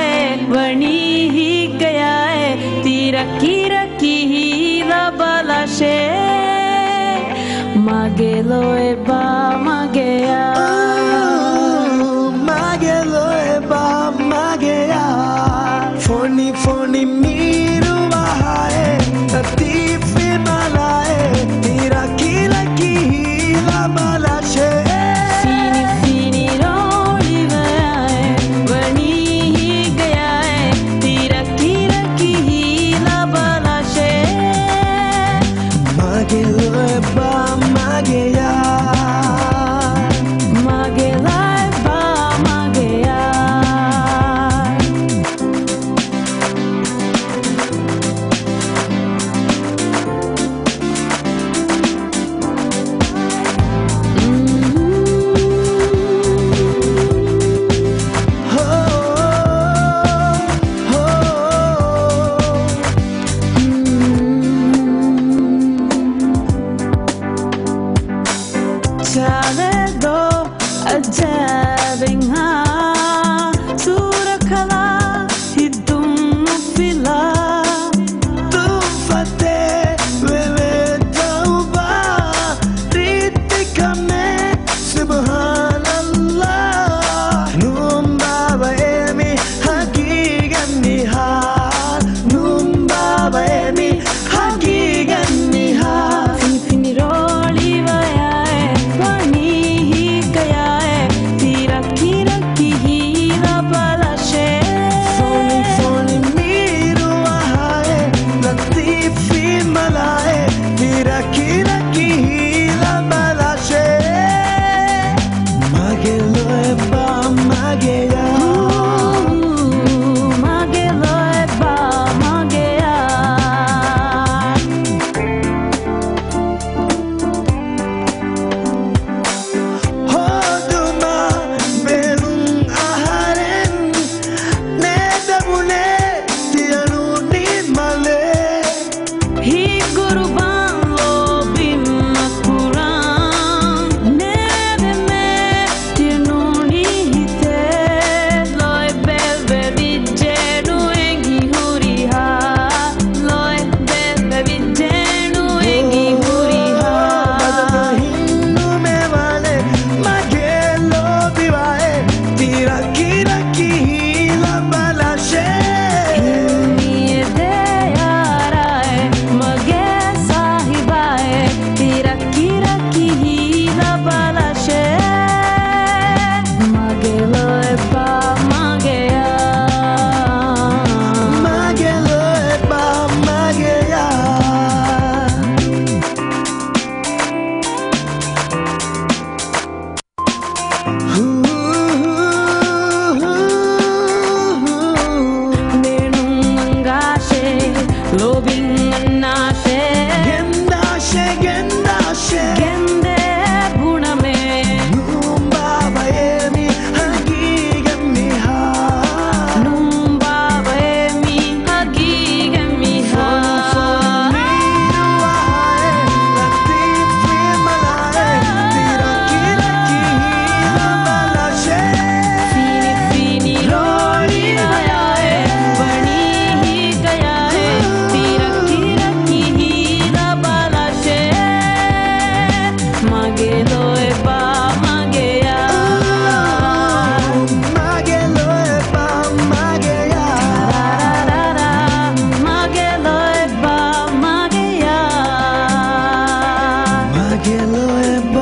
है बनी ही गया है तिरकी रखी ही ला बला शे मागे लोए बा मागे आ silent Aguilo es